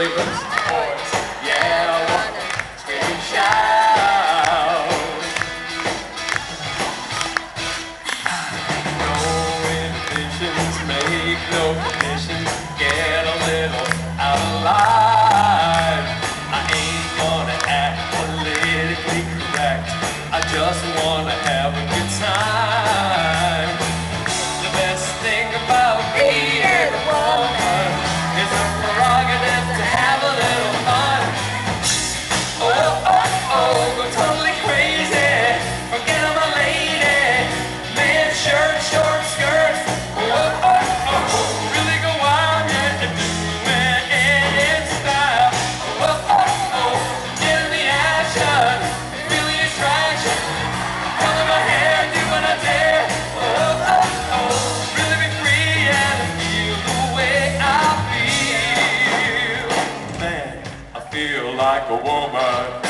Billy Brooks. No inhibitions make no conditions. Get a little out of line. I ain't gonna act politically correct. I just wanna have a good time. Feel like a woman.